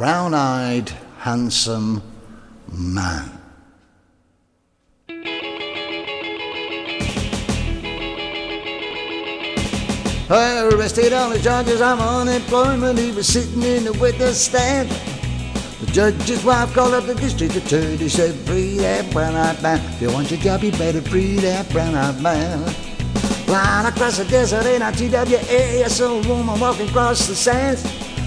brown eyed, handsome man. I arrested on the charges of unemployment. He was sitting in the witness stand. The judge's wife called up the district attorney. Said, "Free that brown-eyed man. If you want your job, you better free that brown-eyed man." Flying across the desert in a TWA, I saw a woman walking across the sands.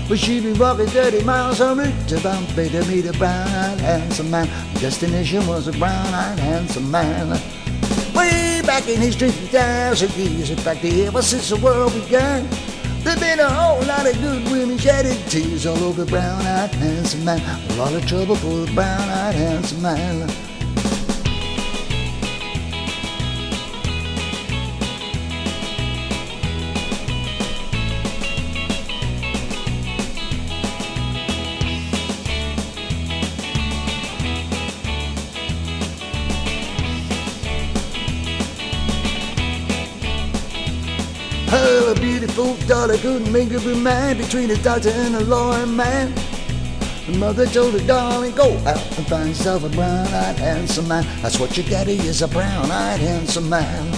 But she'd been walking 30 miles en route to Bombay to meet a brown-eyed handsome man. Destination was a brown-eyed handsome man. Way back in history, 3,000 years, in fact, ever since the world began, there's been a whole lot of good women shedding tears all over brown-eyed handsome man. A lot of trouble for the brown-eyed handsome man. A beautiful daughter couldn't make up her mind between a doctor and a lawyer man. The mother told her, darling, go out and find yourself a brown-eyed handsome man. That's what your daddy is, a brown-eyed handsome man.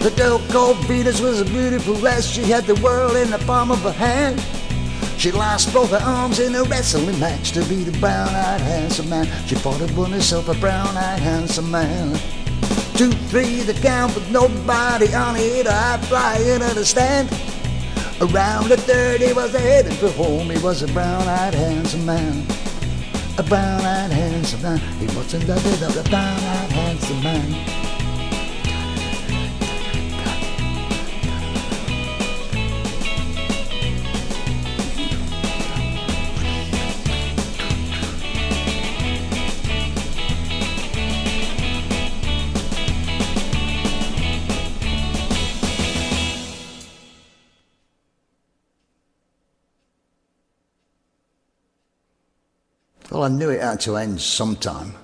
The girl called Venus was a beautiful lass. She had the world in the palm of her hand. She lost both her arms in a wrestling match to be the brown-eyed handsome man. She fought and won herself a brown-eyed handsome man. Two, three, the count with nobody on it. I fly in stand. Around the third, he was headed for home. He was a brown-eyed handsome man. A brown-eyed handsome man. He was in love with a brown-eyed handsome man. Well, I knew it had to end sometime.